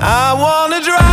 I wanna drive.